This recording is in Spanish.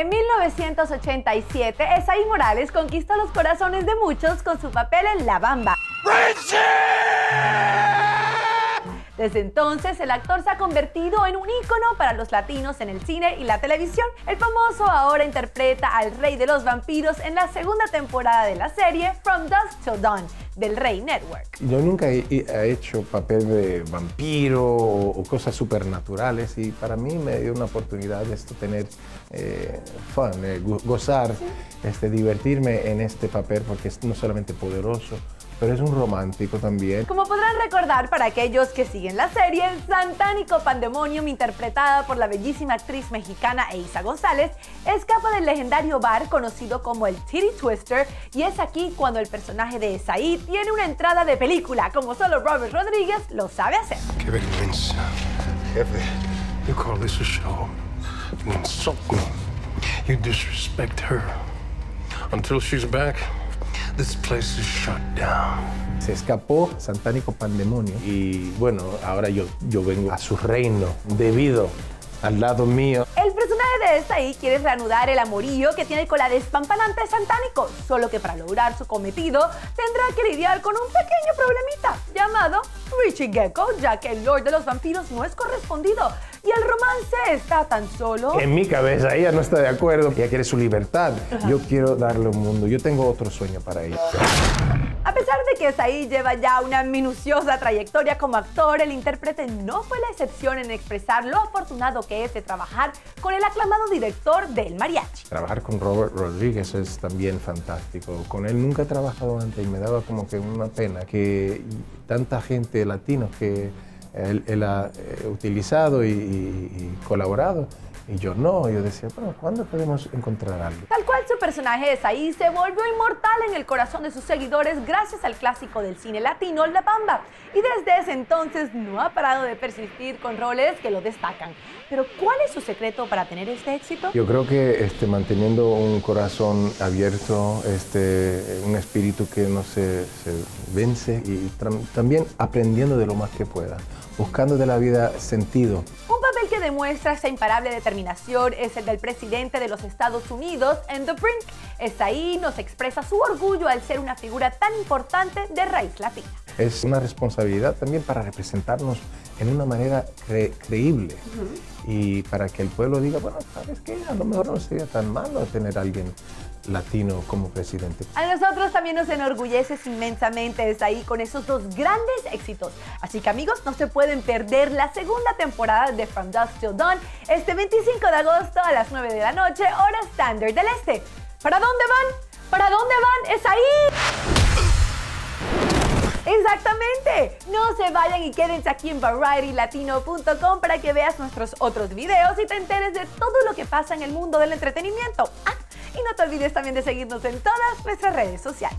En 1987, Esaí Morales conquistó los corazones de muchos con su papel en La Bamba. Desde entonces, el actor se ha convertido en un ícono para los latinos en el cine y la televisión. El famoso ahora interpreta al rey de los vampiros en la segunda temporada de la serie From Dusk Till Dawn del Rey Network. Yo nunca he, hecho papel de vampiro o, cosas supernaturales y para mí me dio una oportunidad de esto, tener eh, fun, eh, gozar, este, divertirme en este papel porque es no solamente poderoso, pero es un romántico también. Como podrán recordar para aquellos que siguen la serie, el Santánico Pandemonium, interpretada por la bellísima actriz mexicana Eisa González, escapa del legendario bar conocido como el Titty Twister y es aquí cuando el personaje de Esaí tiene una entrada de película, como solo Robert Rodríguez lo sabe hacer. Qué vergüenza, jefe. You call this a show. You insult me. You disrespect her. Until she's back, This place is shut down. Se escapó Santánico Pandemonio y bueno, ahora yo, yo vengo a su reino debido al lado mío. El personaje de Estaí quiere reanudar el amorío que tiene con la despampanante Santánico, solo que para lograr su cometido tendrá que lidiar con un pequeño problemita llamado Richie Gecko, ya que el Lord de los Vampiros no es correspondido y el romance está tan solo... En mi cabeza, ella no está de acuerdo, ella quiere su libertad. Yo quiero darle un mundo, yo tengo otro sueño para ella. A pesar de que Saí lleva ya una minuciosa trayectoria como actor, el intérprete no fue la excepción en expresar lo afortunado que es de trabajar con el aclamado director del mariachi. Trabajar con Robert Rodríguez es también fantástico. Con él nunca he trabajado antes y me daba como que una pena que tanta gente latina que él, ha eh, utilizado y, colaborado. Y yo no, yo decía, bueno, ¿cuándo podemos encontrar algo? Tal cual su personaje es ahí, se volvió inmortal en el corazón de sus seguidores gracias al clásico del cine latino, La Bamba. Y desde ese entonces no ha parado de persistir con roles que lo destacan. Pero ¿cuál es su secreto para tener este éxito? Yo creo que este, manteniendo un corazón abierto, este, un espíritu que no se, se vence y también aprendiendo de lo más que pueda buscando de la vida sentido. Un que demuestra esa imparable determinación es el del presidente de los Estados Unidos en The Brink. Es ahí nos expresa su orgullo al ser una figura tan importante de raíz latina. Es una responsabilidad también para representarnos en una manera creíble y para que el pueblo diga, bueno, ¿sabes qué? A lo mejor no sería tan malo tener a alguien latino como presidente. A nosotros también nos enorgulleces inmensamente estar ahí con esos dos grandes éxitos. Así que amigos, no se pueden perder la segunda temporada de From Dusk Till Dawn este 25 de agosto a las 9 de la noche, hora estándar del este. ¿Para dónde van? ¿Para dónde van? ¡Es ahí! Exactamente. No se vayan y quédense aquí en varietylatino.com para que veas nuestros otros videos y te enteres de todo lo que pasa en el mundo del entretenimiento. Y no te olvides también de seguirnos en todas nuestras redes sociales.